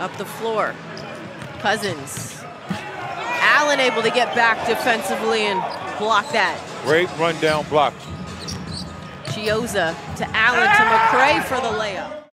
up the floor. Cousins. Allen able to get back defensively and block that. Great rundown block. Chiozza to Allen to McCray for the layup.